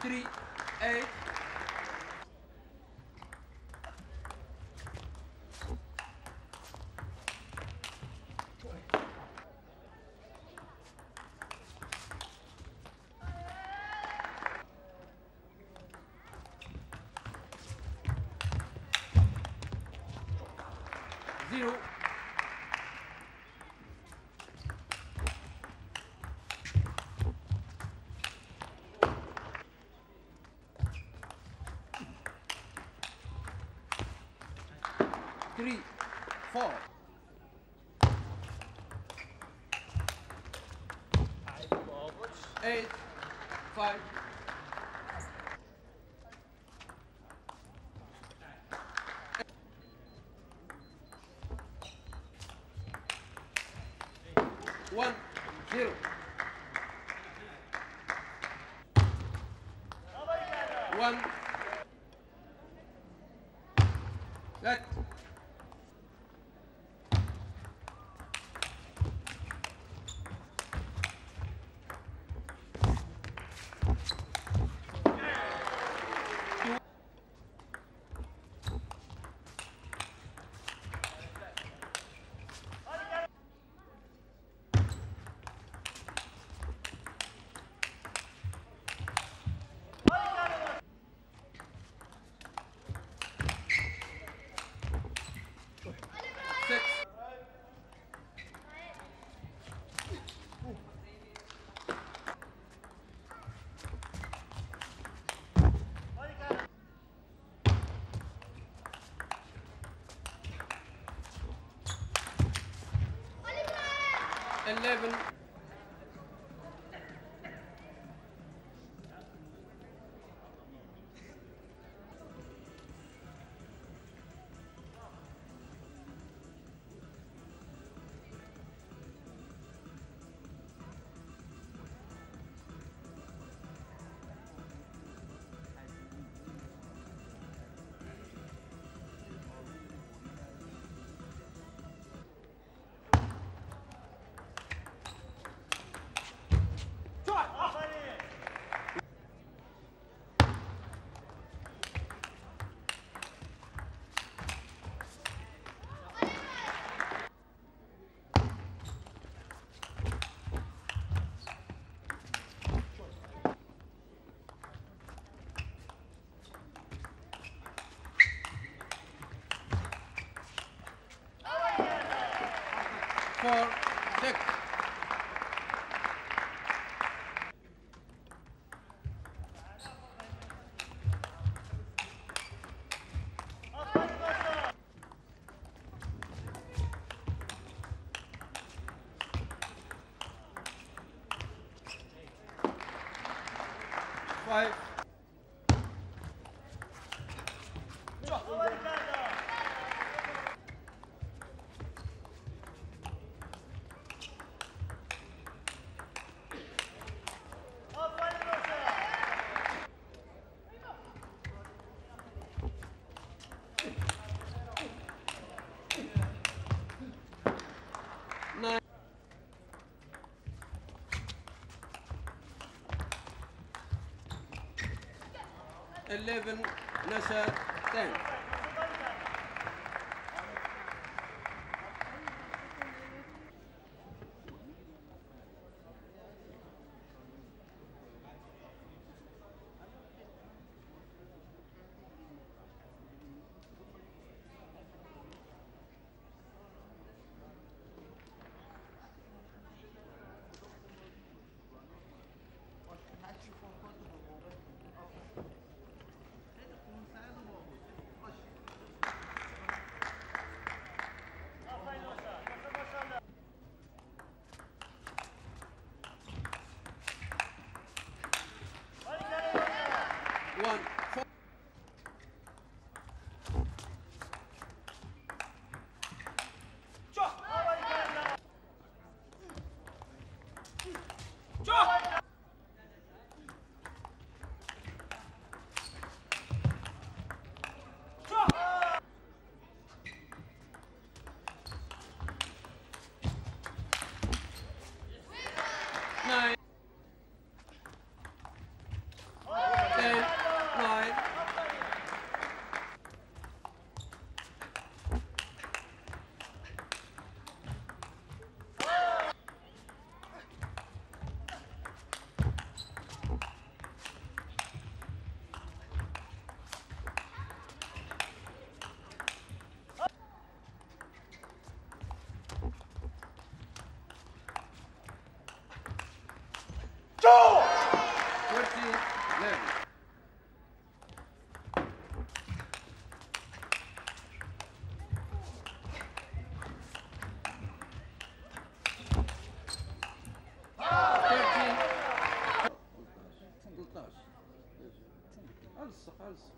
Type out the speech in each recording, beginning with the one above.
three, eight. Zero. Eight, five. One, zero. One. Set. 11. Nine. 对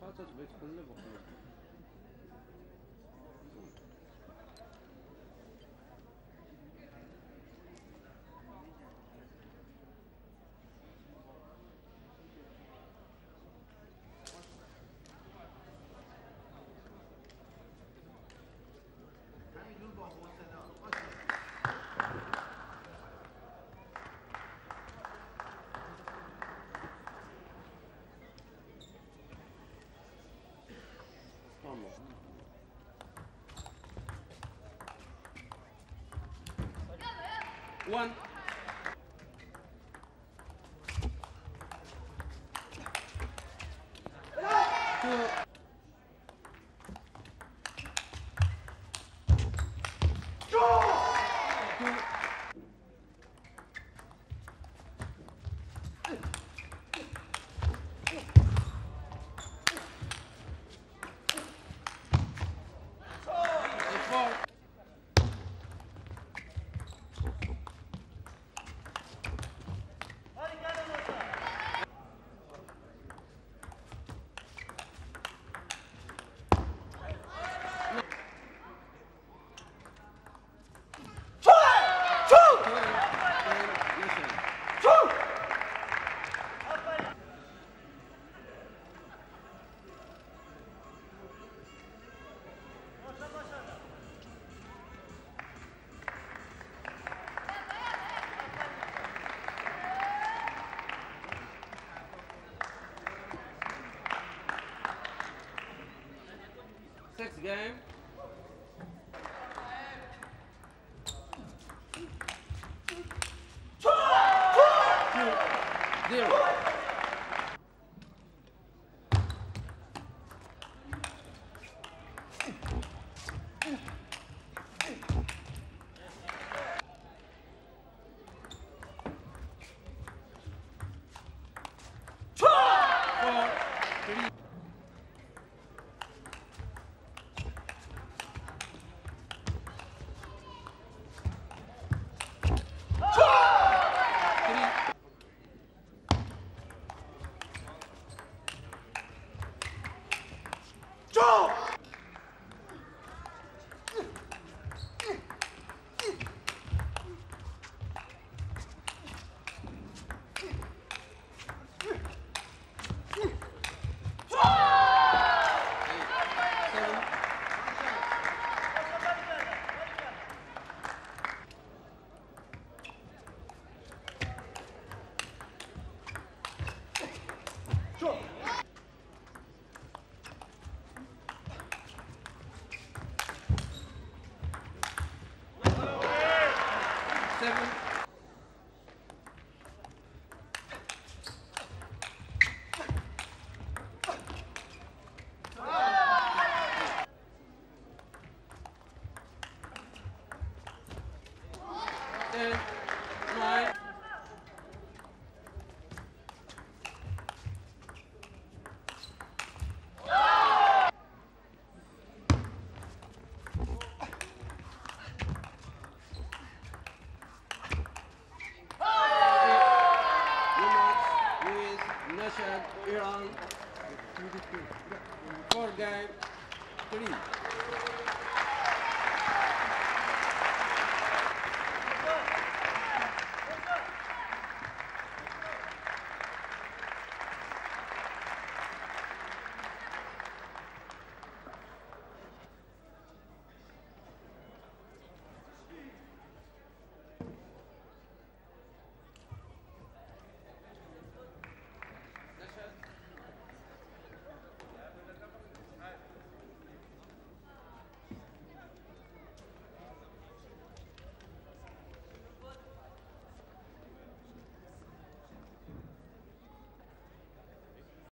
화자 왜 졸래 먹고 One. Game. Eight.